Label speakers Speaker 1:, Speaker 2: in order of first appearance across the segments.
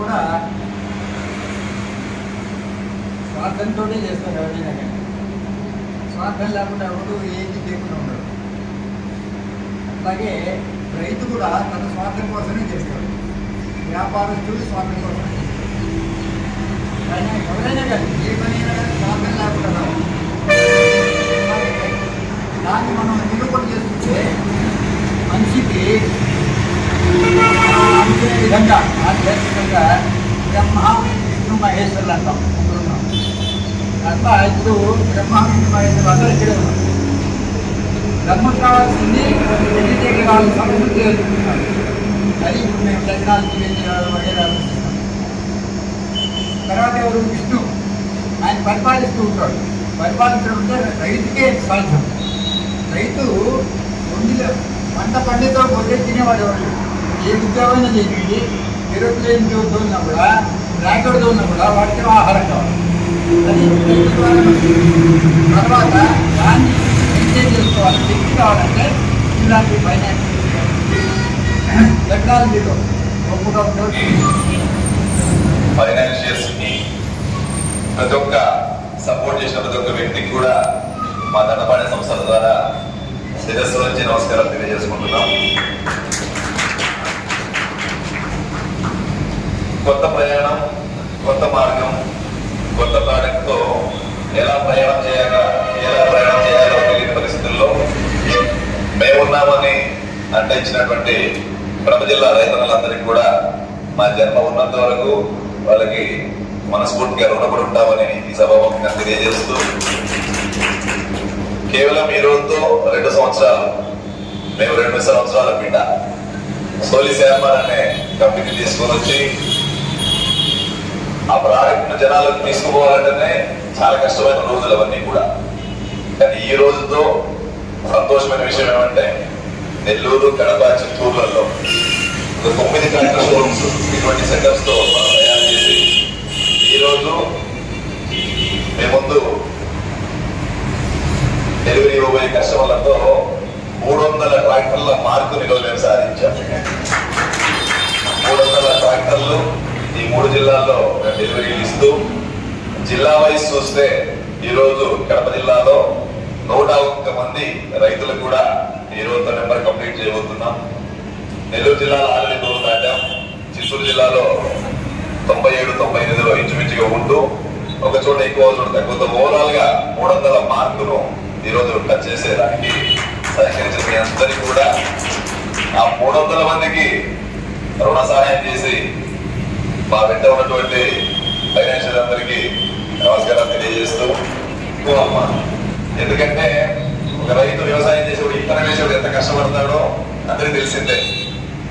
Speaker 1: కూడా స్వార్థంతో చేస్తారు ఎవరైనా కానీ. స్వార్థం లేకుండా ఎవరు ఏది చేయకుండా ఉండడు అలాగే రైతు కూడా తన స్వార్థం కోసమే చేస్తాడు. వ్యాపారస్తుడు స్వార్థం కోసమే చేస్తాడు ఎవరైనా కానీ ఏ పని అయినా కానీ స్వార్థం లేకుండా రాదు. అలాగే దాన్ని మనం నిరూపణ చేసుకుంటే మనిషికి మనం అనుకునే విధంగా ఆధ్యాత్మికంగా బ్రహ్మ విష్ణు మహేశ్వరులు అంటాం ముగ్గురు ఉన్నాం. అట్లా ఇప్పుడు బ్రహ్మ విష్ణు మహేశ్వరులు అందరూ ఇక్కడే ఉన్నారు బ్రహ్మ కావాల్సింది తెలియజేయగల కావాల్సిన సంస్కృతి తెలుసుకుంటున్నారు అది ఇప్పుడు మేము టెక్నాలజీ వగేరా ఆలోచిస్తాం. తర్వాత ఎవరు విష్ణు ఆయన పరిపాలిస్తూ ఉంటాడు పరిపాలించడం అంటే రైతుకే సాధ్యం రైతు ఒండిలో పంట పండితో పోతే తినేవాడు ఎవరు ఏ ఉద్యోగమైనా చేయండి ఏరోప్లేన్ దోలినా కూడా ర్యాకెట్ ఉన్నా కూడా వాటికి ఆహారం కావాలి. అది తర్వాత దాన్ని మెయింటైన్ చేసుకోవాలి శక్తి కావాలంటే ఇలాంటి ఫైనాన్స్ టెక్నాలజీలో గొప్పగా
Speaker 2: ఫైనాన్షియల్స్ ప్రతి ఒక్క సపోర్ట్ చేసిన ప్రతి ఒక్క వ్యక్తికి కూడా మా దండపాడే సంస్థల ద్వారా శిరస్సు నుంచి నమస్కారం తెలియజేసుకుంటున్నాం. కొత్త ప్రయాణం కొత్త మార్గం కొత్త ప్లానెట్ ఎలా ప్రయాణం చేయాలా ఎలా ప్రయాణం చేయాలో తెలియని పరిస్థితుల్లో మేమున్నామని అంటే ఇచ్చినటువంటి కడప జిల్లా రైతన్నలందరికీ కూడా మా జన్మ ఉన్నంత వరకు వాళ్ళకి మనస్ఫూర్తిగా రుణపడి ఉంటామని ఈ సభాముఖంగా తెలియజేస్తూ కేవలం ఈ రోజుతో రెండు సంవత్సరాలు మేము రెండు సంవత్సరాల బిడ్డ సోలి శామర్ అనే కంపెనీ తీసుకొని వచ్చి ఆ ప్రాడక్ట్ జనాలకు తీసుకుపోవాలంటేనే చాలా కష్టమైన రోజులు అవన్నీ కూడా. కానీ ఈ రోజుతో సంతోషమైన విషయం ఏమంటే నెల్లూరు కడప చిత్తూరులలో ఒక తొమ్మిది ట్రాక్టర్ షోరూమ్స్ ఇటువంటి సెటప్స్తో మనం తయారు చేసి ఈ రోజు మేము ముందు డెలివరీ ఇవ్వబోయే కస్టమర్లతో మూడు వందల ట్రాక్టర్ల మార్కుని ఈరోజు మేము సాధించాం. మూడు వందల ట్రాక్టర్లు ఈ మూడు జిల్లాల్లో డెలివరీలు ఇస్తూ జిల్లా వైజ్ చూస్తే ఈ రోజు కడప జిల్లాలో నూట ఒక్క మంది రైతులకు కూడా ఈ రోజు నెంబర్ కంప్లీట్ చేయబోతున్నాం. నెల్లూరు జిల్లాలో ఆల్రెడీ నూరు దాటాం. చిత్తూరు జిల్లాలో తొంభై ఏడు తొంభై ఎనిమిదిలో ఇంచుమించుగా ఉంటూ ఒక చోట ఎక్కువ చోట తగ్గుతూ ఓవరాల్గా మూడు వందల మార్కును ఈ టచ్ చేసేదానికి సహకరించిన మీ అందరికీ కూడా ఆ మూడు వందల మందికి రుణ సహాయం చేసి మా వెంట ఉన్నటువంటి ఫైనాన్షియల్ అందరికీ నమస్కారాలు తెలియజేస్తూ ఎక్కువ అమ్మ ఎందుకంటే ఒక రైతు వ్యవసాయం చేసేవాడు ఇతర వేసేవాడు ఎంత కష్టపడతాడో అందరికీ తెలిసిందే.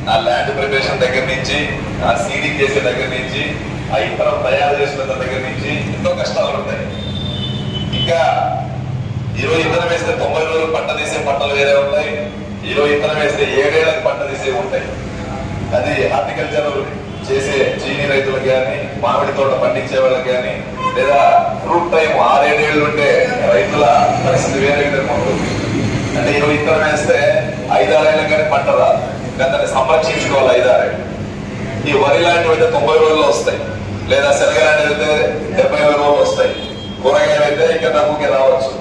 Speaker 2: ఆ ల్యాండ్ ప్రిపరేషన్ దగ్గర నుంచి ఆ సీడింగ్ చేసే దగ్గర నుంచి ఆ ఇతరం తయారు చేసిన దగ్గర నుంచి ఎంతో కష్టాలు ఉంటాయి ఇంకా ఈరోజు ఇతరం వేస్తే తొంభై రోజులు పంట తీసే పంటలు వేరే ఉంటాయి ఈరోజు ఇతరం వేస్తే ఏడేళ్ళకి పంట తీసే ఉంటాయి. అది హార్టికల్చర్ చేసే చీనీ రైతులకు కానీ మామిడి తోట పండించే వాళ్ళకి కానీ లేదా ఫ్రూట్ టైం ఆరేడేళ్ళు ఉంటే రైతుల పరిస్థితి వేరే విధంగా ఉంటుంది. అంటే ఇరవై ఇతరం వేస్తే ఐదారేళ్ళకి కానీ పంట రాదు కానీ దాన్ని సంరక్షించుకోవాలి ఐదారేళ్ళు. ఈ వరి లాంటివి అయితే తొంభై రోజుల్లో వస్తాయి. లేదా శనగ లాంటివి అయితే డెబ్బై రోజులు వస్తాయి. కూరగాయలు అయితే ఇంకా తక్కువకి రావచ్చు.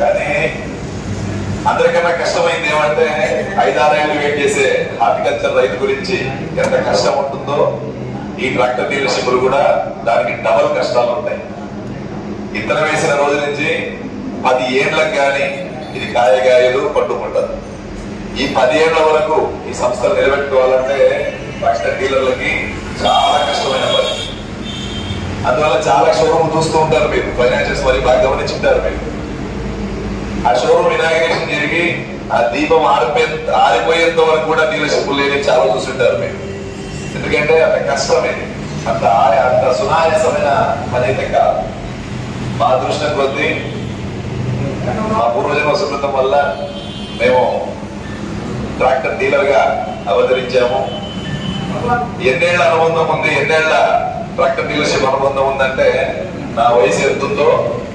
Speaker 2: కానీ అందరికన్నా కష్టమైంది ఏమంటే ఐదారేళ్ళు వెయిట్ చేసే హార్టికల్చర్ రైతు గురించి ఎంత కష్టం ఉంటుందో ఈ ట్రాక్టర్ డీలర్షిప్లు కూడా దానికి డబల్ కష్టాలు ఉంటాయి. ఇతరం వేసిన రోజు నుంచి పది ఏళ్ళకి కానీ ఇది కాయగాయలు పట్టుకుంటారు ఈ పది ఏళ్ళ వరకు ఈ సంస్థలు నిలబెట్టుకోవాలంటే ట్రాక్టర్ డీలర్లకి చాలా కష్టమైన పని. అందువల్ల చాలా షోరూమ్ చూస్తూ ఉంటారు మీరు. ఫైనాన్షియల్స్ మరి బాగా గమనించుంటారు మీరు. ఆ షోరూమ్ ఇనాగరేషన్ జరిగి ఆ దీపం ఆరిపోయే ఆరిపోయేంత వరకు కూడా డీలర్షిప్ లేని చాలా చూస్తుంటారు మీరు. ఎందుకంటే అంత కష్టం అంత ఆ- అంత సునాయాసమైన పని అయితే కాదు. మా అదృష్టం కొద్దీ మా పూర్వజన్మ సుకృతం వల్ల మేము ట్రాక్టర్ డీలర్గా అవతరించాము. ఎన్నేళ్ళ అనుబంధం ఉంది ఎన్నేళ్ళ ట్రాక్టర్ డీలర్షిప్ అనుబంధం ఉందంటే నా వయసు ఎంత ఉందో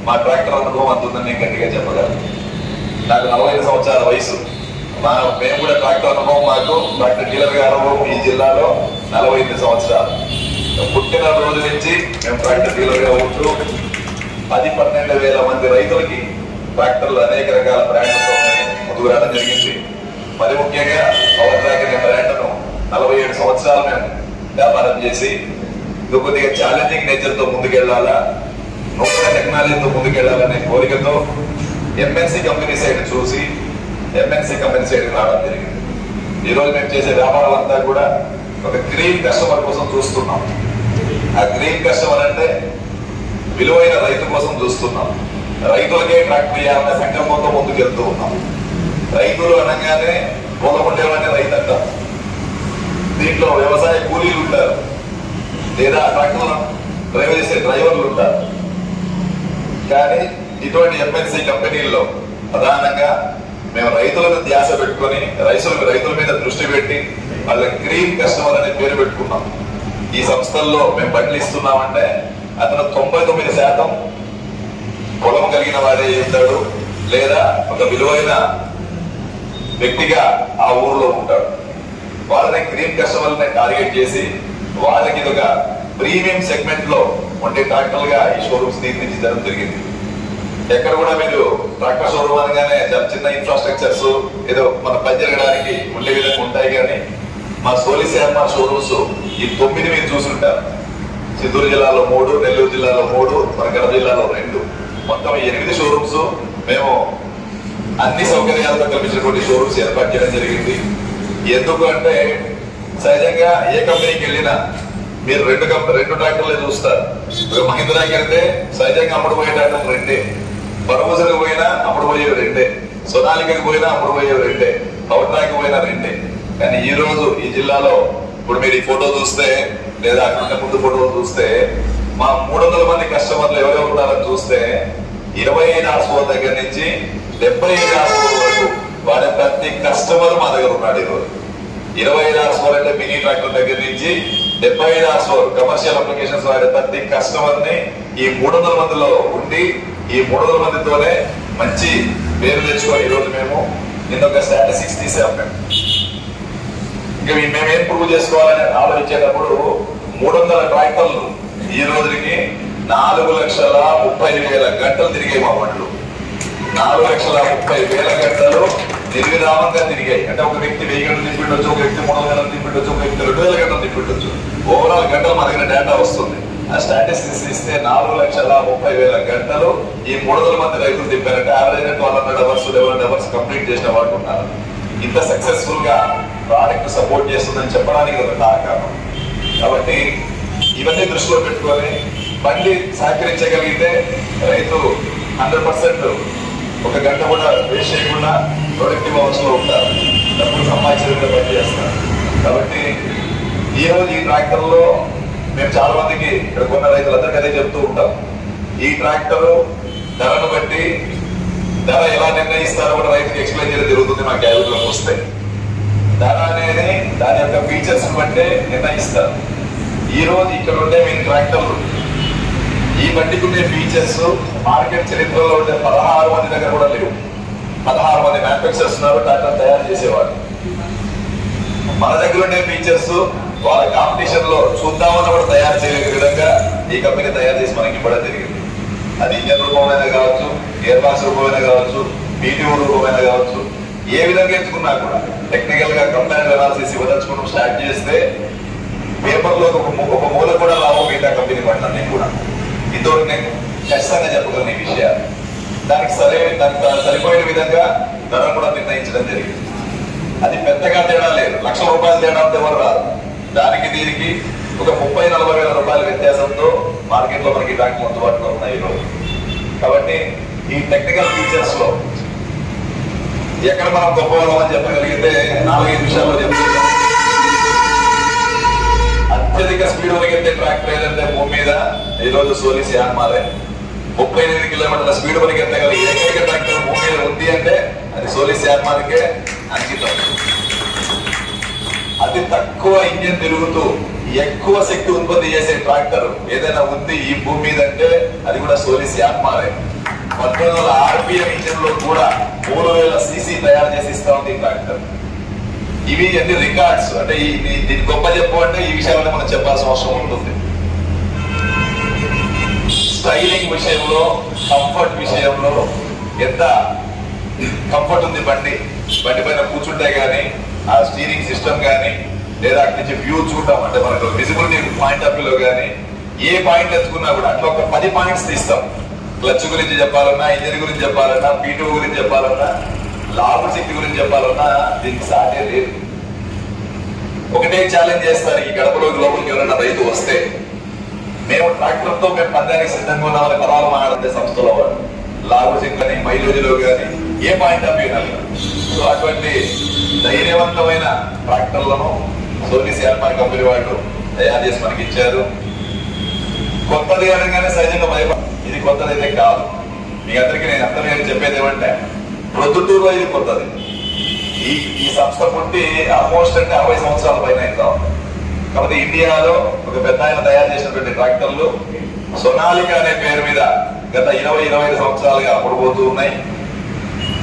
Speaker 2: మా ట్రాక్టర్ అనుభవం అంత ఉందని నేను గట్టిగా చెప్పగలను. నాకు నలభై ఐదు సంవత్సరాల వయసు. మా మేము కూడా ట్రాక్టర్ అనుభవం మాకు. ట్రాక్టర్ డీలర్ అనుభవం ఈ జిల్లాలో నలభై ఎనిమిది సంవత్సరాలు. పుట్టిన రోజు నుంచి మేము ట్రాక్టర్ డీలర్గా ఉంటూ పది పన్నెండు వేల మంది రైతులకి ట్రాక్టర్లు అనేక రకాల బ్రాండ్లతో మేము ముందుకు రావడం జరిగింది. మరి ముఖ్యంగా పవర్ ట్రాక్ అనే బ్రాండ్ను నలభై ఏడు సంవత్సరాలు మేము వ్యాపారం చేసి ఇది కొద్దిగా ఛాలెంజింగ్ నేచర్తో ముందుకెళ్ళాలా నూతన టెక్నాలజీతో ముందుకెళ్ళాలనే కోరికతో ఎంఎన్సీ కంపెనీ సైడ్ చూసి ఎంఎన్సీ కంపెనీ సైడ్ రావడం జరిగింది. ఈ రోజు మేము చేసే వ్యాపారాలంతా కూడా ఒక గ్రీన్ కస్టమర్ కోసం చూస్తున్నాం. ఆ గ్రీన్ కస్టమర్ అంటే విలువైన రైతు కోసం చూస్తున్నాం. రైతులకే ట్రాక్టర్ ఇవ్వాలనే సంకల్పంతో ముందుకెళ్తూ ఉన్నాం. రైతులు అనగానే పూలకుండేవాడిని రైతు అంటాం దీంట్లో వ్యవసాయ కూలీలు ఉంటారు. లేదా ట్రాక్టర్ డ్రైవ్ చేసే డ్రైవర్లు ఉంటారు. కానీ ఇటువంటి ఎంఎన్సీ కంపెనీల్లో ప్రధానంగా మేము రైతులను ధ్యాస పెట్టుకొని రైతులు రైతుల మీద దృష్టి పెట్టి వాళ్ళ గ్రీన్ కస్టమర్ అనే పేరు పెట్టుకున్నాం. ఈ సంస్థల్లో మేము బండ్లు ఇస్తున్నామంటే అతను తొంభై తొమ్మిది శాతం పొలం కలిగిన వాడే ఉంటాడు లేదా ఒక విలువైన వ్యక్తిగా ఆ ఊర్లో ఉంటాడు. వాళ్ళని గ్రీన్ కస్టమర్ని టార్గెట్ చేసి వాళ్ళకి ఇది ఒక ప్రీమియం సెగ్మెంట్లో ఉండే ట్రాక్టర్లుగా ఈ షోరూమ్స్ తీర్చిదిద్దడం జరిగింది. ఎక్కడ కూడా మీరు ట్రాక్టర్ షోరూమ్ అనగానే చాలా చిన్న ఇన్ఫ్రాస్ట్రక్చర్స్ ఏదో మన పని జరగడానికి ఉండే విధంగా ఉంటాయి కానీ మా సోలి శర్మ షోరూమ్స్ ఈ తొమ్మిది మీరు చూసుంటారు. చిత్తూరు జిల్లాలో మూడు నెల్లూరు జిల్లాలో మూడు మన జిల్లాలో రెండు. మొత్తం ఎనిమిది షోరూమ్స్ మేము అన్ని సౌకర్యాలతో కల్పించినటువంటి షోరూమ్స్ ఏర్పాటు చేయడం జరిగింది. ఎందుకు అంటే సహజంగా ఏ కంపెనీకి వెళ్ళినా మీరు రెండు కంపెనీ రెండు ట్రాక్టర్లే చూస్తారు. ఇప్పుడు మహీంద్రాకి వెళ్తే సహజంగా అప్పుడు పోయే ట్రాక్టర్ రెండే. పరమోసరికి పోయినా అప్పుడు పోయేవి రెండే. సొనాలికకి పోయినా అప్పుడు పోయేవి రెండే. పవర్ పోయినా రెండే. కానీ ఈ రోజు ఈ జిల్లాలో ఇప్పుడు మీరు ఈ ఫోటో చూస్తే లేదా అక్కడ ముందు ఫోటో చూస్తే మా మూడు వందల మంది కస్టమర్లు ఎవరెవరు ఉన్నారని చూస్తే ఇరవై ఐదు హార్స్పో దగ్గర నుంచి డెబ్బై ఐదు హార్స్పో వరకు వాడే ప్రతి కస్టమర్ మా దగ్గర ఉన్నాడు ఈరోజు. ఇరవై ఐదు హార్స్పో అంటే మినీ ట్రాక్టర్ దగ్గర నుంచి డెబ్బై ఐదు హార్స్పో కమర్షియల్ అప్లికేషన్స్ వాడే ప్రతి కస్టమర్ని ఈ మూడు వందల మందిలో ఉండి ఈ మూడు వందల మందితోనే మంచి పేరు తెచ్చుకొని ఈ రోజు మేము నిన్న ఒక స్టాటిస్టిక్స్ తీసాం మేము. ఇంకా మేము ఏం ప్రూవ్ చేసుకోవాలని ఆలోచించేటప్పుడు మూడు వందల ట్రాక్టర్లు ఈ రోజుకి నాలుగు లక్షల ముప్పై వేల గంటలు తిరిగే మా పండ్లు నాలుగు లక్షల ముప్పై వేల గంటలు నిర్విరామంగా తిరిగాయి. అంటే ఒక వ్యక్తి వెయ్యి గంటలు తిప్పిండొచ్చు ఒక వ్యక్తి మూడు గంటలు తిప్పిండొచ్చు ఒక వ్యక్తి రెండు వేల గంటలు తిప్పిండొచ్చు. ఓవరాల్ గంటలు మన దగ్గర డేటా వస్తుంది. ఆ స్టాటిస్టిక్స్ ఇస్తే నాలుగు లక్షల ముప్పై వేల గంటలు ఈ మూడు వందల మంది రైతులు తిప్పారంటే average twelve hundred hours eleven hours complete చేసిన వాళ్ళు ఉన్నారు. ఇంత సక్సెస్ఫుల్గా ప్రాడక్ట్ సపోర్ట్ చేస్తుందని చెప్పడానికి ఒక కారణం. కాబట్టి ఇవన్నీ దృష్టిలో పెట్టుకొని బండి సహకరించగలిగితే రైతు హండ్రెడ్ పర్సెంట్ ఒక గంట కూడా వేస్ట్ చేయకుండా ప్రొడక్టివ్ అవర్స్లో ఉంటారు డబ్బులు సంపాదించడంలో పనిచేస్తారు కాబట్టి ఈ రోజు ఈ ట్రాక్టర్లో మేము చాలా మందికి ఇక్కడ కొన్న రైతులందరికీ అదే చెప్తూ ఉంటాం. ఈ ట్రాక్టర్ ధరను బట్టి ధర ఎలా నిర్ణయిస్తారో కూడా రైతుకి ఎక్స్ప్లెయిన్ చేయడం జరుగుతుంది మా క్యాబిన్లోకి వస్తే ధర అనేది దాని యొక్క ఫీచర్స్ బట్టే నిర్ణయిస్తారు. ఈ రోజు ఇక్కడ ఉండే మీ ట్రాక్టర్లు ఈ బండికి ఉండే ఫీచర్స్ మార్కెట్ చరిత్రలో ఉండే పదహారు మంది దగ్గర కూడా లేవు. పదహారు మంది మ్యానుఫాక్చర్స్ ఉన్నారు టాటా తయారు చేసేవాడు మన దగ్గర ఉండే ఫీచర్స్ వాళ్ళ కాంపిటీషన్లో చూద్దామన్న కూడా తయారు చేయలేని విధంగా ఈ కంపెనీ తయారు చేసి మనకి ఇవ్వడం జరిగింది. అది ఇంజన్ రూపమైనా కావచ్చు గేర్ బాక్స్ రూపమైనా కావచ్చు పీటీఓ రూపమైనా కావచ్చు ఏ విధంగా ఎంచుకున్నా కూడా టెక్నికల్గా కంపెనీ అనాలిసిస్ ఇవ్వదలుచుకోవడం స్టార్ట్ చేస్తే పేపర్లో ఒక మూ- ఒక మూల కూడా రావు మిగతా కంపెనీ పడినా కూడా. ఇంతవరకు నేను ఖచ్చితంగా చెప్పగలను ఈ విషయాలు. దానికి సరే దానికి సరిపోయిన విధంగా ధర కూడా నిర్ణయించడం జరిగింది. అది పెద్దగా తేడా లేదు. లక్ష రూపాయలు తేడా అంత ఎవరు రాదు. దానికి దీనికి ఒక ముప్పై నలభై వేల రూపాయల వ్యత్యాసంతో మార్కెట్లో మనకి ట్రాక్టర్ అందుబాటులో ఉన్నాయి ఈరోజు కాబట్టి ఈ టెక్నికల్ ఫీచర్స్లో ఎక్కడ మనం గొప్ప వాళ్ళమని చెప్పగలిగితే నాలుగైదు విషయాల్లో చెప్తున్నాం అత్యధిక స్పీడ్ పరిగెత్తే ట్రాక్టర్ ఏదంటే మీద ఈరోజు సోలీస్ సోలి ముప్పై ఎనిమిది కిలోమీటర్ల స్పీడ్ పరిగెత్తగలిగే ఏకైక ట్రాక్టర్ భూమి ఉంది అంటే అది సోలీస్ సియాన్మార్కే అంకితం. అతి తక్కువ ఇంజన్ తిరుగుతూ ఎక్కువ శక్తి ఉత్పత్తి చేసే ట్రాక్టర్ ఏదైనా ఉంది ఈ భూమి మీద అంటే అది కూడా సోలీస్ సియాన్మారే పంతొమ్మిది వందల ఆర్పిఎం ఇంజన్లో కూడా మూడు వేల సీసీ తయారు చేసి ఇస్తా ఉంది ఈ ట్రాక్టర్. ఇవి అన్ని రికార్డ్స్? అంటే దీని గొప్ప చెప్పు అంటే ఈ విషయాలను మనం చెప్పాల్సిన అవసరం ఉంటుంది. స్టైలింగ్ విషయంలో కంఫర్ట్ విషయంలో ఎంత కంఫర్ట్ ఉంది బండి? బండి పైన కూర్చుంటే కానీ ఆ స్టీరింగ్ సిస్టమ్ కానీ లేదా అక్కడి నుంచి వ్యూ చూడటం అంటే మనకు విజిబిలిటీ పాయింట్ ఆఫ్ వ్యూలో కానీ ఏ పాయింట్ ఎత్తుకున్నా కూడా అట్లా ఒక పది పాయింట్స్ తీస్తాం. క్లచ్ గురించి చెప్పాలన్నా ఇంజన్ గురించి చెప్పాలన్నా పీటూ గురించి చెప్పాలన్నా లాభ శక్తి గురించి చెప్పాలన్నా దీనికి సాటే లేదు. ఒకటే ఛాలెంజ్ చేస్తారు ఈ గడపలో లోపలికి ఎవరైనా రైతు వస్తే మేము ట్రాక్టర్తో మేము పందానికి సిద్ధంగా ఉన్నామని పదాలు మాట్లాడే సంస్థలో వాడు లాభం కానీ మైలేజ్ కానీ a point of view so అటువంటి ధైర్యవంతమైన ట్రాక్టర్లను సోనీ శాల్మార్ కంపెనీ వాళ్ళు తయారు చేసి మనకి ఇచ్చారు. కొత్తది అనగానే సహజంగా భయప ఇది కొత్తది అయితే కాదు. మీ అందరికీ నేను అందరికీ చెప్పేది ఏమంటే ప్రొద్దుటూరులో ఇది కొత్తది. ఈ ఈ సంస్థ పుట్టి ఆల్మోస్ట్ అంటే అరవై సంవత్సరాల పైన అవుతా ఉంది కాకపోతే ఇండియాలో ఒక పెద్ద ఆయన తయారు చేసినటువంటి ట్రాక్టర్లు సొనాలిక అనే పేరు మీద గత ఇరవై ఇరవై ఐదు సంవత్సరాలుగా అమ్ముడుపోతూ ఉన్నాయి.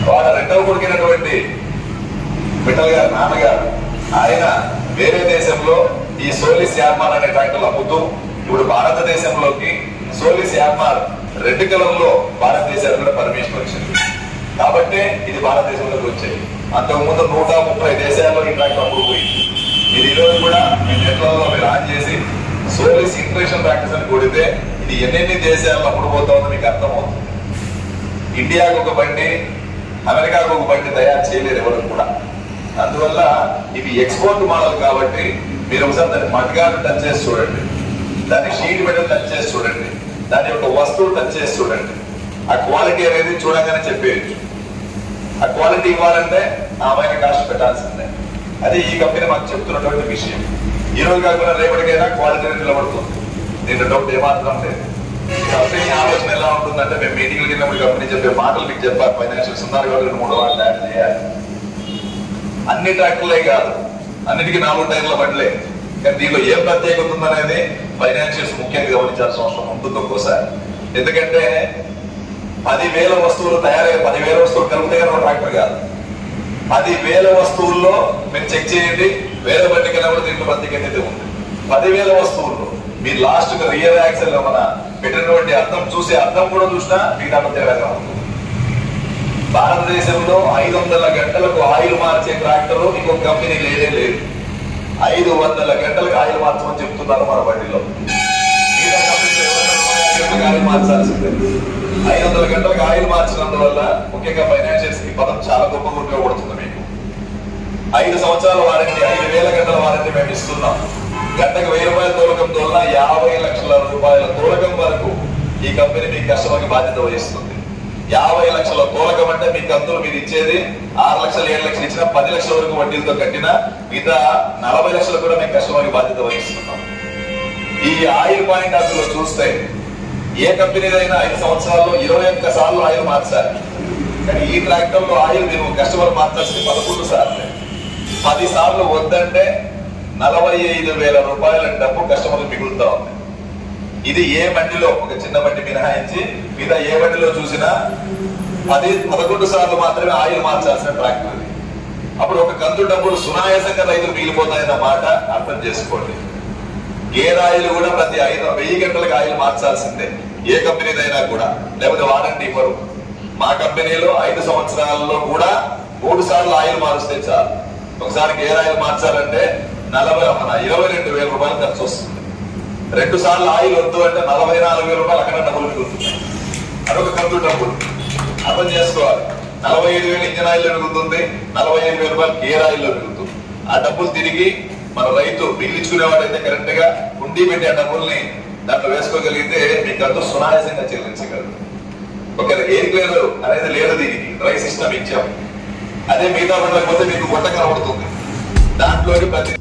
Speaker 2: వాళ్ళ రెండవ కొడుకున్నటువంటి విఠల్ గారు నాన్నగారు ఆయన వేరే దేశంలో ఈ సోలిస్ యార్మార్ అనే ట్రాక్టర్లు అమ్ముతూ ఇప్పుడు భారతదేశంలోకి సోలిస్ యార్మార్ రెడ్ కలర్లో భారతదేశానికి కూడా పర్మిషన్ వచ్చింది. కాబట్టి ఇది భారతదేశంలోకి వచ్చాయి అంతకుముందు నూట ముప్పై దేశాల్లో ఈ ట్రాక్టర్ అప్పుడు పోయింది ఈ నెట్లలో మీరు ఆన్ చేసి సోలిస్ ఇంటర్నేషనల్ ప్రాక్టీస్ అని కొడితే ఇది ఎన్నెన్ని దేశాల్లో అప్పుడు పోతా మీకు అర్థమవుతుంది. ఇండియాకు ఒక బండి అమెరికాకు ఒక బండి తయారు చేయలేరు ఎవరు కూడా. అందువల్ల ఇవి ఎక్స్పోర్ట్ మోడల్ కాబట్టి మీరు ఒకసారి దాన్ని మట్గాను టచ్ చేసి చూడండి. దాన్ని షీట్ మెటల్ టచ్ చేసి చూడండి. దాని యొక్క వస్తువు టచ్ చేసి చూడండి. ఆ క్వాలిటీ అనేది చూడగానే చెప్పేయచ్చు. ఆ క్వాలిటీ ఇవ్వాలంటే ఆ అమ్మాయిని కాస్ట్ పెట్టాల్సిందే. అది ఈ కంపెనీ మాకు చెప్తున్నటువంటి విషయం. ఈ రోజు కాకుండా రేపటికైనా క్వాలిటీ నిలబడుతుంది దీంట్లో డౌట్ ఏమాత్రం లేదు. కంపెనీ ఆలోచన ఎలా ఉంటుందంటే మేము మీటింగ్లు కింద కంపెనీ చెప్పే మాటలు మీకు చెప్పారు ఫైనాన్షియల్స్ ఉన్నారు కాబట్టి రెండు మూడు వాళ్ళు యాడ్ చేయాలి. అన్ని ట్రాక్టర్లే కాదు. అన్నిటికీ నాలుగు టైర్ల బండ్లే. కానీ దీనిలో ఏం ప్రత్యేకత ఉందనేది ఫైనాన్షియల్స్ ముఖ్యంగా గమనించాల్సిన అవసరం ఉంటుంది ఒక్కోసారి. ఎందుకంటే పదివేల వస్తువులు తయారయ్యే పదివేల వస్తువులు కలిపితే కదా ట్రాక్టర్ కాదు. పదివేల వస్తువుల్లో మీరు చెక్ చేయండి వేల బండి కన్నా కూడా దీంట్లో ప్రత్యేకత అయితే ఉంది. పదివేల వస్తువులు మీరు లాస్ట్ రియల్ యాక్సెల్ మన పెట్టినటువంటి అర్థం చూసే అర్థం కూడా చూసినా మీకు దాంట్లో తేడాగా ఉంటుంది భారతదేశంలో ఐదు వందల గంటలకు ఆయిల్ మార్చే ట్రాక్టర్ ఇంకొక కంపెనీ లేదే లేదు. ఐదు వందల గంటలకు ఆయిల్ మార్చమని చెప్తున్నారు మన బండిలో. ఆయిల్ మార్చాల్సిందే. ఐదు వందల గంటలకు ఆయిల్ మార్చినందువల్ల ముఖ్యంగా ఫైనాన్షియల్స్ ఈ పదం చాలా గొప్పగా ఉపయోగపడుతుంది మీకు. ఐదు సంవత్సరాల వారంటీ ఐదు వేల గంటల వారంటీ మేము ఇస్తున్నాం. గంటకు వెయ్యి రూపాయల తూలకం వల్ల యాభై లక్షల రూపాయల తోలకం వరకు ఈ కంపెనీ మీ కస్టమర్కి బాధ్యత వహిస్తుంది. యాభై లక్షల తోలకం అంటే మీ కంతులు మీరు ఇచ్చేది ఆరు లక్షలు ఏడు లక్షలు ఇచ్చిన పది లక్షల వరకు వడ్డీలతో కట్టిన మిగతా నలభై లక్షలు కూడా మేము కస్టమర్కి బాధ్యత వహిస్తున్నాం. ఈ ఆయిల్ పాయింట్ అందులో చూస్తే ఏ కంపెనీదైనా ఐదు సంవత్సరాల్లో ఇరవై ఒక్క సార్లు ఆయిల్ మార్చాలి. కానీ ఈ ట్రాక్టర్లో ఆయిల్ మేము కస్టమర్ మార్చాల్సింది పదకొండు సార్లు. పది సార్లు వద్దంటే నలభై ఐదు వేల రూపాయల డబ్బు కస్టమర్లు మిగులుతా ఉంది ఇది ఏ బండిలో ఒక చిన్న బండి మినహాయించి మీద ఏ బండిలో చూసినా పది పదకొండు సార్లు మాత్రమే ఆయిల్ మార్చాల్సిన ట్రాక్టర్ ఇది. అప్పుడు ఒక కంతు డబ్బులు సునాయాసంగా రైతులు మిగిలిపోతాయన్న మాట అర్థం చేసుకోండి. గేర్ ఆయిల్ కూడా ప్రతి ఐదు వెయ్యి గంటలకు ఆయిల్ మార్చాల్సిందే. ఏ కంపెనీదైనా కూడా. లేకపోతే వారంటీ ఇవ్వరు. మా కంపెనీలో ఐదు సంవత్సరాలలో కూడా మూడు సార్లు ఆయిల్ మారుస్తే చాలు. ఒకసారి గేర్ ఆయిల్ మార్చాలంటే నలభై మన ఇరవై రెండు వేల రూపాయలు ఖర్చు వస్తుంది. రెండు సార్లు ఆయిల్ వద్దు అంటే నలభై నాలుగు వేల రూపాయలు అక్కడ డబ్బులు మిగులుతుంది అదొక ఖర్చు డబ్బులు అర్థం చేసుకోవాలి. నలభై ఐదు వేలు ఇంజన్ ఆయిల్ మిగులుతుంది నలభై ఐదు వేల రూపాయలు గేర్ ఆయిల్ మిగులుతుంది. ఆ డబ్బులు తిరిగి మన రైతు మిగిలించుకునేవాడైతే కరెక్ట్గా ఉండి పెట్టి ఆ డబ్బుల్ని దాంట్లో వేసుకోగలిగితే మీ ఖర్చు సునాయాసంగా చెల్లించగలరు. ఒక ఎయిర్ క్లియర్ అనేది లేదు దీనికి. డ్రై సిస్టమ్ ఇచ్చాము. అదే మిగతా పడలేకపోతే మీకు గుట్ట కనబడుతుంది. దాంట్లోకి ప్రతి